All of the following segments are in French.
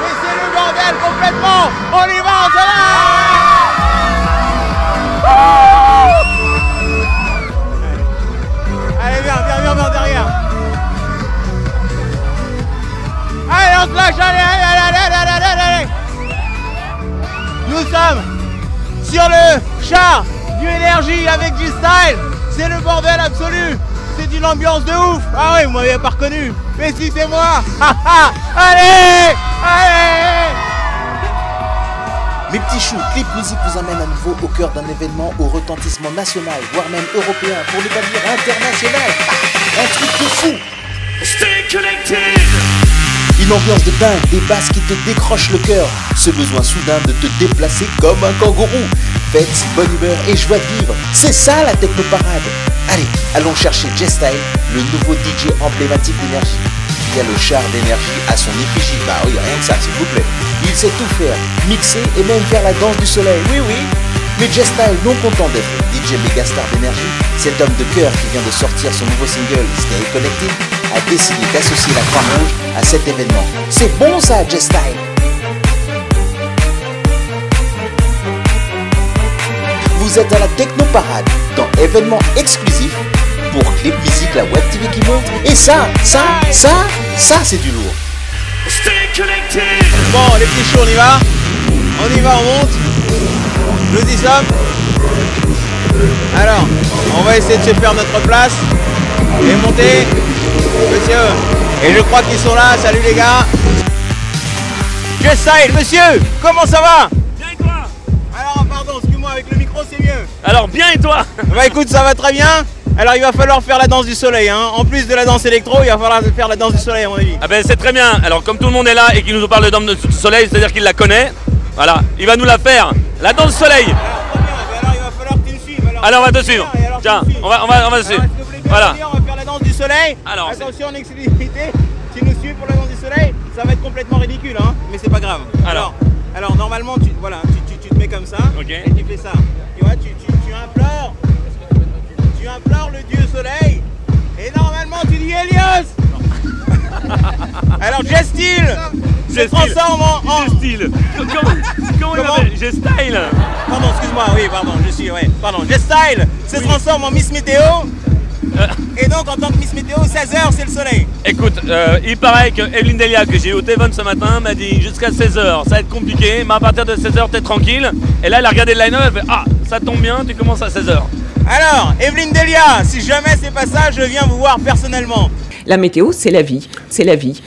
mais c'est le bordel complètement. On y va, on se Allez, viens, viens, viens, viens derrière. Allez, on se lâche, allez, allez, allez, allez, allez, allez, allez. Nous sommes sur le char du énergie avec du style. C'est le bordel absolu. C'est une ambiance de ouf. Ah ouais, vous m'avez pas reconnu. Mais si c'est moi. allez, allez. Mes petits choux, Clip Music vous amène à nouveau au cœur d'un événement au retentissement national, voire même européen, pour ne pas dire international. Ah, un truc de fou Une ambiance de dingue, des basses qui te décrochent le cœur, ce besoin soudain de te déplacer comme un kangourou. Bonne humeur et joie de vivre, c'est ça la technoparade Allez, allons chercher J-Style, le nouveau DJ emblématique d'énergie. Il y a le char d'énergie à son effigie, bah oui, rien que ça, s'il vous plaît. Il sait tout faire, mixer et même faire la danse du soleil, oui oui. Mais J-Style, non content d'être DJ mégastar d'énergie, cet homme de cœur qui vient de sortir son nouveau single Stay Connected, a décidé d'associer la Croix-Rouge à cet événement. C'est bon ça, J-Style Vous êtes à la Technoparade, dans événement exclusif pour Clip Musique, la web TV qui monte. Et ça, ça, ça, ça c'est du lourd. Bon, les petits choux, on y va On y va, on monte. Y sommes. Alors, on va essayer de se faire notre place et monter. Monsieur, et je crois qu'ils sont là. Salut les gars. Style, monsieur, comment ça va? C'est mieux. Alors bien et toi Bah écoute, ça va très bien. Alors, il va falloir faire la danse du soleil. Hein. En plus de la danse électro, il va falloir faire la danse du soleil, à mon avis. Ah ben c'est très bien. Alors comme tout le monde est là et qu'il nous parle de danse de soleil, c'est-à-dire qu'il la connaît, voilà, il va nous la faire. La danse du soleil. Alors, très bien. Alors, il va falloir que tu me suives. Alors on va te suivre. alors, Tiens, tu me suis. on va, on va, on va te suivre. Voilà. On va faire la danse du soleil. Alors, attention en exclusivité. Tu nous suis pour la danse du soleil. Ça va être complètement ridicule, hein. Mais c'est pas grave. Alors. alors normalement, tu, voilà, tu, tu- te mets comme ça. Et tu fais ça. Tu vois, tu, tu, tu implores. Tu implores le dieu soleil. Et normalement, tu dis Helios. alors, Gestil se transforme en. style. Comment, comment il Comment. Pardon, excuse-moi, oui, pardon, je suis, ouais, pardon. Gestyle se transforme en Miss Météo. Euh. Et donc, en tant que Miss Météo, 16h, c'est le soleil. Écoute, euh, il paraît que Evelyne Delia, que j'ai eu au téléphone ce matin, m'a dit jusqu'à 16h, ça va être compliqué, mais à partir de 16h, t'es tranquille. Et là, elle a regardé le line-up, elle fait Ah, ça tombe bien, tu commences à 16h. Alors, Evelyne Delia, si jamais c'est pas ça, je viens vous voir personnellement. La météo, c'est la vie. C'est la vie.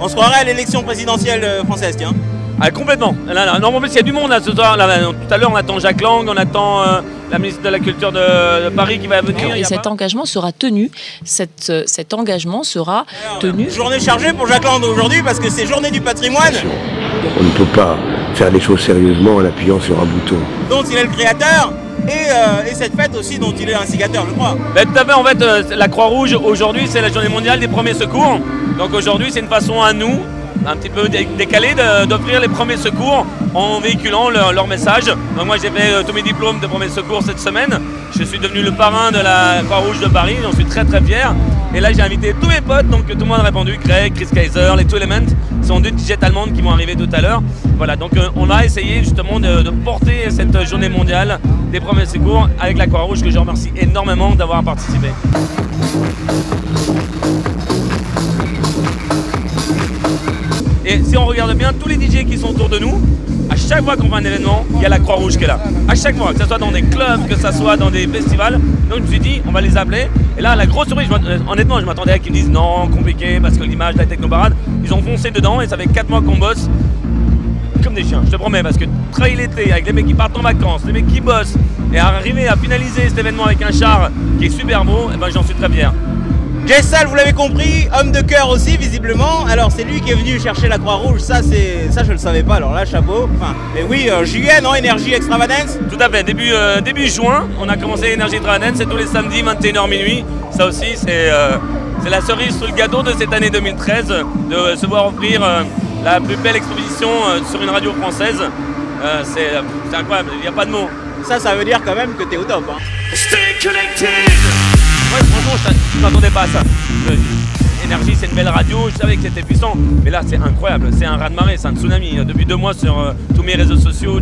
On se croirait à l'élection présidentielle euh, française, tiens. Ah, complètement. Là, là, non, en plus, il y a du monde là, ce soir. Là, là, tout à l'heure, on attend Jacques Lang, on attend euh, la ministre de la Culture de, de Paris qui va venir. Et cet pas- engagement sera tenu. Cette, euh, cet engagement sera tenu. Journée chargée pour Jacques Land aujourd'hui parce que c'est journée du patrimoine On ne peut pas faire les choses sérieusement en appuyant sur un bouton. dont il est le créateur et, euh, et cette fête aussi dont il est l'instigateur, je crois. Ben, tout à fait, en fait, euh, la Croix-Rouge, aujourd'hui, c'est la journée mondiale des premiers secours. Donc aujourd'hui, c'est une façon à nous, un petit peu dé- décalée, de- d'offrir les premiers secours en véhiculant leur, message. Donc moi, j'ai fait euh, tous mes diplômes de premiers secours cette semaine. Je suis devenu le parrain de la Croix-Rouge de Paris, j'en suis très très fier. Et là, j'ai invité tous mes potes, donc tout le monde a répondu, Craig, Chris Kaiser, les Two Elements, sont deux DJ allemandes qui vont arriver tout à l'heure. Voilà, donc euh, on a essayé justement de porter cette journée mondiale des premiers secours avec la Croix-Rouge, que je remercie énormément d'avoir participé. Et si on regarde bien, tous les DJ qui sont autour de nous, à chaque fois qu'on fait un événement, il y a la Croix-Rouge qui est là. À chaque fois, que ce soit dans des clubs, que ce soit dans des festivals. Donc je me suis dit, on va les appeler. Et là, la grosse surprise, euh, honnêtement, je m'attendais à qu'ils me disent non, compliqué, parce que l'image la technoparade, ils ont foncé dedans et ça fait 4 mois qu'on bosse comme des chiens, je te promets, parce que travailler l'été avec les mecs qui partent en vacances, les mecs qui bossent, et arriver à finaliser cet événement avec un char qui est super beau, eh ben, j'en suis très fier. Gessal, vous l'avez compris, homme de cœur aussi visiblement. Alors c'est lui qui est venu chercher la Croix-Rouge, ça c'est ça je le savais pas. Alors là chapeau. Enfin, mais oui, euh, juillet non, énergie extravagance. Tout à fait, début, euh, début juin, on a commencé Énergie Tranen, c'est tous les samedis, 21h minuit. Ça aussi, c'est euh, c'est la cerise sur le gâteau de cette année 2013, de se voir offrir euh, la plus belle exposition euh, sur une radio française. Euh, c'est c'est incroyable, il n'y a pas de mots. Ça, ça veut dire quand même que t'es au top. Hein. Ouais, franchement, je m'attendais pas à ça. Euh, Énergie, c'est une belle radio. Je savais que c'était puissant. Mais là, c'est incroyable. C'est un raz-de-marée, c'est un tsunami. Depuis deux mois sur euh, tous mes réseaux sociaux,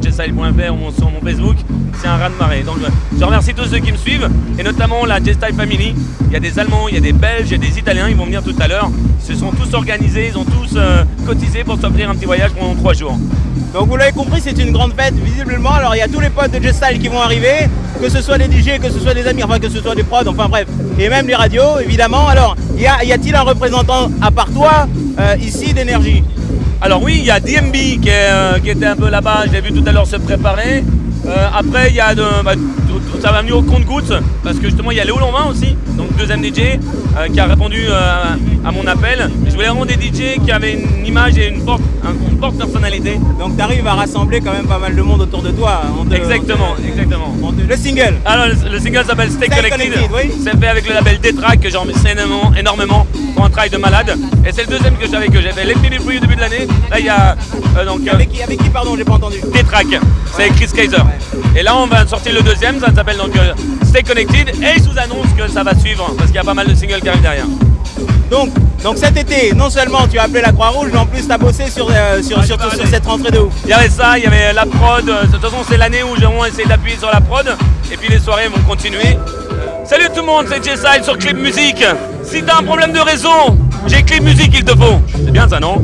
mon- sur mon Facebook, c'est un raz-de-marée. Donc, euh, je remercie tous ceux qui me suivent et notamment la J-Style Family. Il y a des Allemands, il y a des Belges, il y a des Italiens. Ils vont venir tout à l'heure. Ils se sont tous organisés, ils ont tous cotisé pour s'offrir un petit voyage pendant trois jours. Donc vous l'avez compris, c'est une grande fête visiblement. Alors il y a tous les potes de Just Style qui vont arriver, que ce soit des DJ, que ce soit des amis, enfin que ce soit des prods, enfin bref. Et même les radios évidemment. Alors y a- y a-t-il un représentant à part toi euh, ici d'énergie? Alors oui, il y a DMB qui, euh, qui était un peu là-bas, je l'ai vu tout à l'heure se préparer. Euh, après, il y a de, bah, ça va venir au compte-gouttes, parce que justement, il y a Léo Lambin aussi, donc deuxième DJ, qui a répondu à mon appel. Je voulais vraiment des DJ qui avaient une image et une forte, un- forte personnalité. Donc tu arrives à rassembler quand même pas mal de monde autour de toi. Te- Exactement, exactement. te- Le single. Alors, le, le single s'appelle Stay Stay Connected. Connected, oui. C'est fait avec le label D-Track que j'en énormément, énormément pour un travail de malade. Et c'est le deuxième que j'avais que j'ai fait. Let Free au début de l'année. Là, il y a euh, donc euh, Avec qui, avec qui pardon, j'ai pas entendu. D-Track. C'est avec Chris Kaiser. Et là, on va sortir le deuxième. Ça s'appelle donc euh, Stay Connected. Et je vous annonce que ça va suivre parce qu'il y a pas mal de singles qui arrivent derrière. Donc, donc cet été, non seulement tu as appelé la Croix-Rouge, mais en plus tu as bossé sur, euh, sur, sur cette rentrée de ouf. Il y avait ça, il y avait la prod. Euh, De toute façon, c'est l'année où j'ai vraiment essayé d'appuyer sur la prod. Et puis les soirées vont continuer. Salut tout le monde, c'est J-Side sur Clip Music. Si t'as un problème de réseau, j'ai Clip Music qu'il te faut. C'est bien ça, non?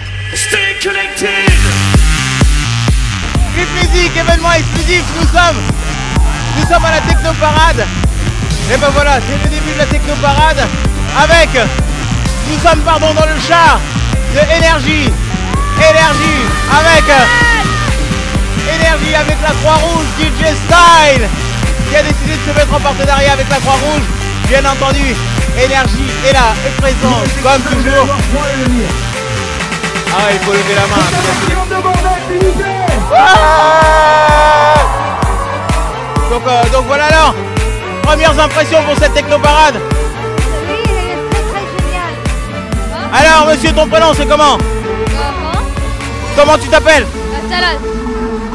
Clip musique, événement exclusif, nous sommes, nous sommes à la Technoparade. Et ben voilà, c'est le début de la Technoparade avec, nous sommes pardon dans le char de énergie, énergie avec, énergie avec la Croix-Rouge, DJ Style, qui a décidé de se mettre en partenariat avec la Croix-Rouge. Bien entendu, énergie est là, est présente, comme toujours. Ah, il faut lever la main. Ah donc, euh, donc voilà alors, premières impressions pour cette technoparade. Alors monsieur, ton prénom c'est comment Comment Comment tu t'appelles La salade.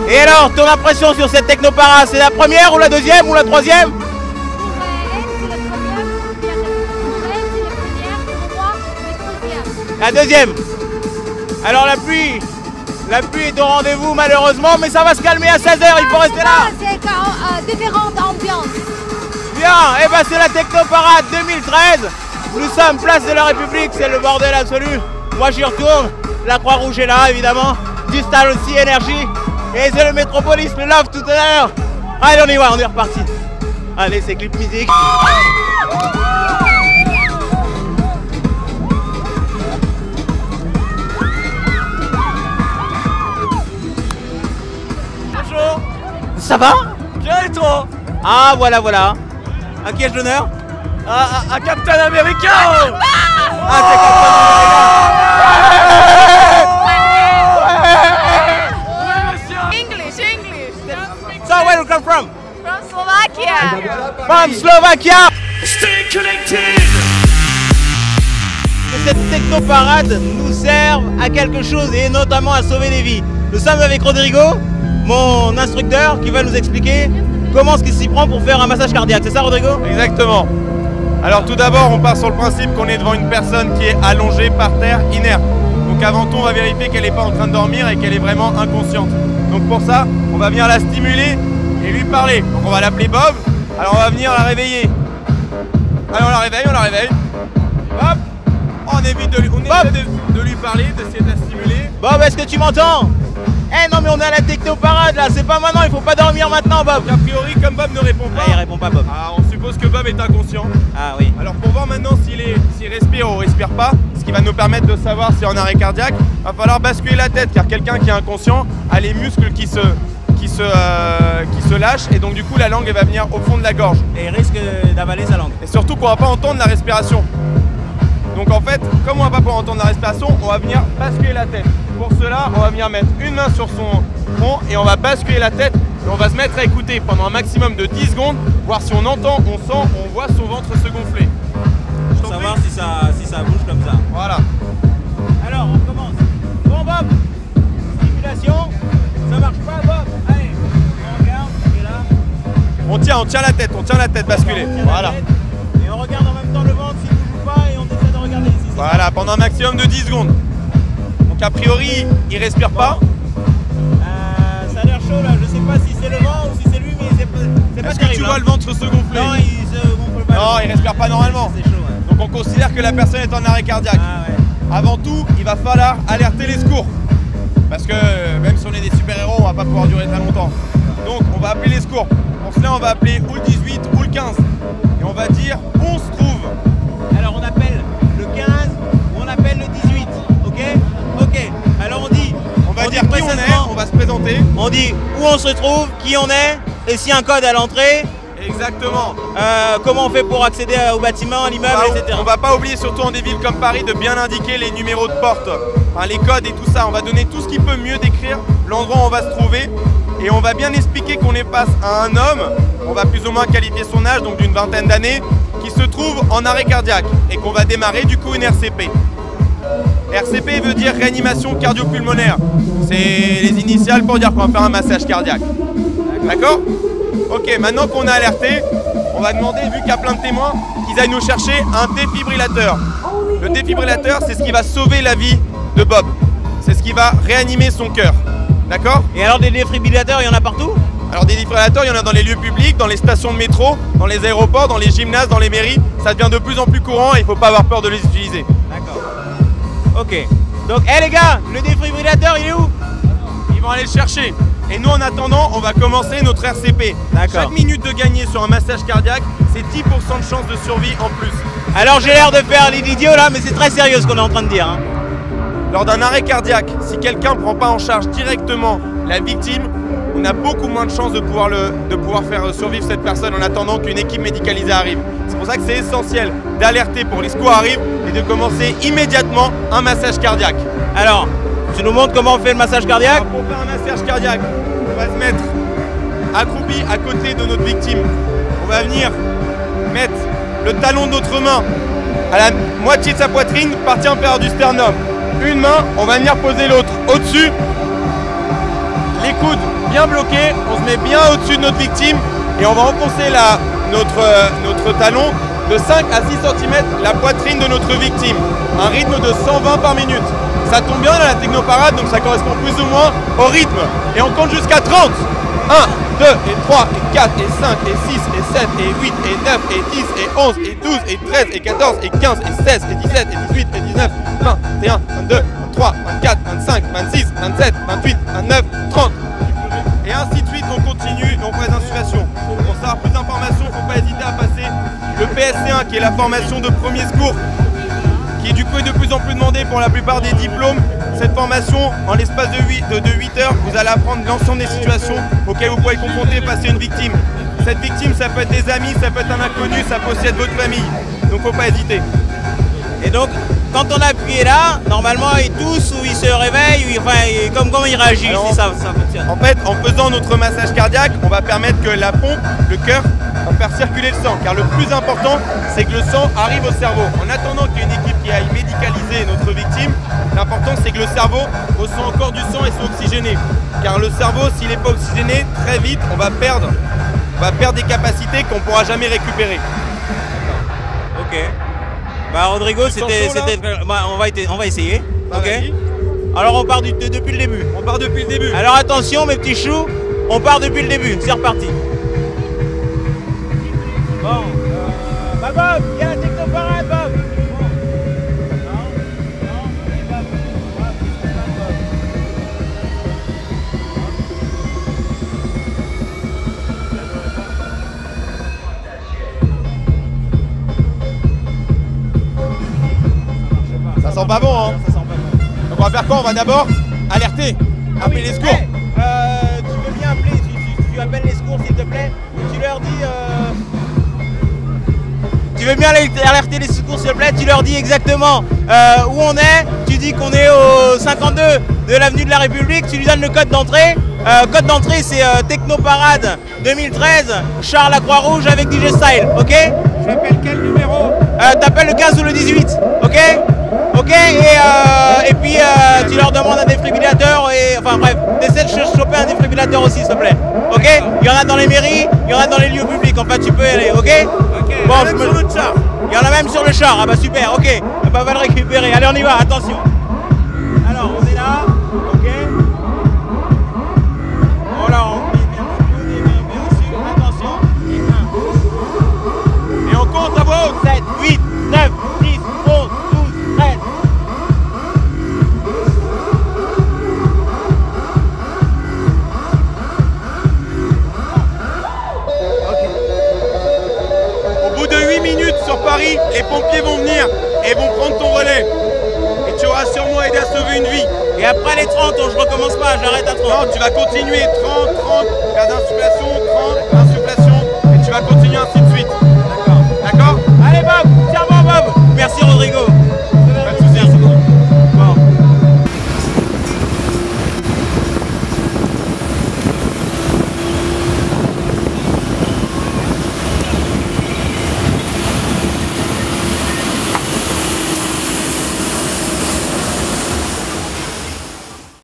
Et alors, ton impression sur cette technoparade, c'est la première ou la deuxième ou la troisième la deuxième. Alors la pluie, la pluie est au rendez-vous malheureusement, mais ça va se calmer à 16h, il faut rester là. Ah, c'est euh, différentes ambiances. Bien, et ben c'est la Technoparade 2013. Nous sommes place de la République, c'est le bordel absolu. Moi j'y retourne, la Croix-Rouge est là évidemment, du stade aussi énergie. Et c'est le Métropolis, le Love tout à l'heure. Allez on y va, on est reparti. Allez c'est clip musique. Bonjour. Ça va? Bien et toi? Ah voilà voilà. À qui ai-je l'honneur à, à- à Captain America Ah English, English. Captain America So where you come from From Slovakia. From Slovakia Que cette technoparade nous serve à quelque chose et notamment à sauver des vies. Nous sommes avec Rodrigo, mon instructeur, qui va nous expliquer comment ce qu'il s'y prend pour faire un massage cardiaque. C'est ça Rodrigo? Exactement. Alors tout d'abord, on part sur le principe qu'on est devant une personne qui est allongée par terre, inerte. Donc avant tout, on va vérifier qu'elle n'est pas en train de dormir et qu'elle est vraiment inconsciente. Donc pour ça, on va venir la stimuler et lui parler. Donc on va l'appeler Bob. Alors on va venir la réveiller. Allez, on la réveille, on la réveille. Hop On évite de lui, on de, de lui parler, d'essayer de la stimuler. Bob, est-ce que tu m'entends? Eh non mais on est à la technoparade là, c'est pas maintenant, il faut pas dormir maintenant Bob Donc a priori, comme Bob ne répond pas, Ah, il répond pas Bob. ah, on suppose que Bob est inconscient. Ah oui. Alors pour voir maintenant s'il respire ou respire pas, ce qui va nous permettre de savoir s'il est en arrêt cardiaque, va falloir basculer la tête car quelqu'un qui est inconscient a les muscles qui se, qui, se, euh, qui se lâchent et donc du coup la langue elle va venir au fond de la gorge. Et il risque d'avaler sa langue. Et surtout qu'on va pas entendre la respiration. Donc en fait, comme on va pas pouvoir entendre la respiration, on va venir basculer la tête. Pour cela, on va venir mettre une main sur son front et on va basculer la tête et on va se mettre à écouter pendant un maximum de 10 secondes, voir si on entend, on sent, on voit son ventre se gonfler. Pour savoir si ça, si ça bouge comme ça. Voilà. Alors on commence. Bon Bob, stimulation. Ça marche pas Bob? Allez, on regarde, est là. On tient, on tient la tête, on tient la tête basculée. Voilà. tête, Et on regarde en même temps le ventre s'il bouge ou pas et on essaie de regarder si Voilà, pendant un maximum de 10 secondes. Donc a priori, il respire pas. Est-ce que tu vois hein. le ventre se gonfler Non, il se gonfle pas. Non, il respire pas normalement. C'est chaud. ouais. Donc on considère que la personne est en arrêt cardiaque. Ah ouais. Avant tout, il va falloir alerter les secours. Parce que même si on est des super-héros, on va pas pouvoir durer très longtemps. Donc on va appeler les secours. Pour cela, on va appeler ou le 18 ou le 15. Et on va dire où on se trouve. Alors on appelle le 15 ou on appelle le 18, ok? Ok. Alors on dit. On va dire qui on est, on va se présenter. On dit où on se trouve, qui on est, et si un code à l'entrée, Exactement. euh, comment on fait pour accéder à- au bâtiment, à l'immeuble, etc. On va pas oublier, surtout en des villes comme Paris, de bien indiquer les numéros de porte, enfin, les codes et tout ça. On va donner tout ce qui peut mieux décrire l'endroit où on va se trouver. Et on va bien expliquer qu'on est face à un homme, on va plus ou moins qualifier son âge, donc d'une vingtaine d'années, qui se trouve en arrêt cardiaque et qu'on va démarrer du coup une RCP. RCP veut dire réanimation cardio-pulmonaire. C'est les initiales pour dire qu'on va faire un massage cardiaque. D'accord Ok, maintenant qu'on a alerté, on va demander, vu qu'il y a plein de témoins, qu'ils aillent nous chercher un défibrillateur. Le défibrillateur, c'est ce qui va sauver la vie de Bob. C'est ce qui va réanimer son cœur. D'accord Et alors des défibrillateurs, il y en a partout Alors des défibrillateurs, il y en a dans les lieux publics, dans les stations de métro, dans les aéroports, dans les gymnases, dans les mairies. Ça devient de plus en plus courant et il ne faut pas avoir peur de les utiliser. D'accord. Ok. Donc, hé les gars, le défibrillateur, il est où? Ils vont aller le chercher. Et nous, en attendant, on va commencer notre RCP. Chaque minute de gagner sur un massage cardiaque, c'est 10% de chance de survie en plus. Alors j'ai l'air de faire l'idiot là, mais c'est très sérieux ce qu'on est en train de dire. hein. Lors d'un arrêt cardiaque, si quelqu'un ne prend pas en charge directement la victime, on a beaucoup moins de chances de pouvoir, le, de pouvoir faire survivre cette personne en attendant qu'une équipe médicalisée arrive. C'est pour ça que c'est essentiel d'alerter pour les secours arrivent et de commencer immédiatement un massage cardiaque. Alors, tu nous montres comment on fait le massage cardiaque pour faire un massage cardiaque, on va se mettre accroupi à côté de notre victime. On va venir mettre le talon de notre main à la moitié de sa poitrine, partie inférieure du sternum. Une main, on va venir poser l'autre au-dessus. Les coudes bien bloqués, on se met bien au-dessus de notre victime et on va enfoncer notre, euh, notre talon de 5 à 6 cm la poitrine de notre victime. Un rythme de 120 par minute. Ça tombe bien dans la technoparade, donc ça correspond plus ou moins au rythme. Et on compte jusqu'à 30. 1, 2, et 3, et 4, et 5, et 6, et 7, et 8, et 9, et 10, et 11, et 12, et 13, et 14, et 15, et 16, et 17, et 18, et 19, 20, 21, 22, 23, 24, 25, 26, 27, 28, 29, 30. Et ainsi de suite, on continue et on passe d'insufflation. Pour savoir plus d'informations, il ne faut pas hésiter à passer le PSC1 qui est la formation de premier secours qui du coup est de plus en plus demandée pour la plupart des diplômes. Cette formation, en l'espace de 8, de, de 8 heures, vous allez apprendre l'ensemble des situations auxquelles vous pouvez être confronté face à une victime. Cette victime, ça peut être des amis, ça peut être un inconnu, ça peut aussi être votre famille. Donc faut pas hésiter. Et donc, quand on a appuyé là, normalement il tousse ou il se réveille, ou il- enfin, comme comment il réagit Alors, si ça, ça fonctionne. En fait, en faisant notre massage cardiaque, on va permettre que la pompe, le cœur, va faire circuler le sang. Car le plus important, c'est que le sang arrive au cerveau. En attendant qu'il y ait une équipe qui aille médicaliser notre victime, l'important c'est que le cerveau ressent encore du sang et soit oxygéné. Car le cerveau, s'il n'est pas oxygéné, très vite, on va perdre, on va perdre des capacités qu'on ne pourra jamais récupérer. Ok. Bah Rodrigo, c'était, bah, on va, on va essayer. Bah, ok. Alors on part du- de- depuis le début. On part depuis le début. Alors attention mes petits choux, on part depuis le début. C'est reparti. Bon. Pas bon, hein Ça sent pas bon. Donc on va faire quoi? On va d'abord alerter, appeler les secours. Hey, euh, tu veux bien appeler, tu, tu- tu appelles les secours s'il te plaît. Tu leur dis. euh, Tu veux bien alerter les secours s'il te plaît? Tu leur dis exactement euh, où on est. Tu dis qu'on est au 52 de l'avenue de la République. Tu lui donnes le code d'entrée. Euh, code d'entrée c'est Technoparade 2013, Charles à Croix-Rouge avec DJ Style, ok? J'appelle quel numéro? Euh, T'appelles le 15 ou le 18, ok? Ok et, euh, et puis euh, tu leur leur demande un défibrillateur et enfin bref, essaie de ch- choper un défibrillateur aussi, s'il te plaît. Ok Il y en a dans les mairies, il y en a dans les lieux publics. En fait, tu peux y aller, ok? Bon, je me- Il y en a même sur le char. Ah bah super, ok. Ah bah va le récupérer. Allez, on y va. Attention. Recommence pas, j'arrête à 30. Non, tu vas continuer. 30, 30, cas d'insufflation, 30, insufflation, et tu vas continuer ainsi de suite. D'accord. D'accord. Allez Bob, tiens bon Bob. Merci Rodrigo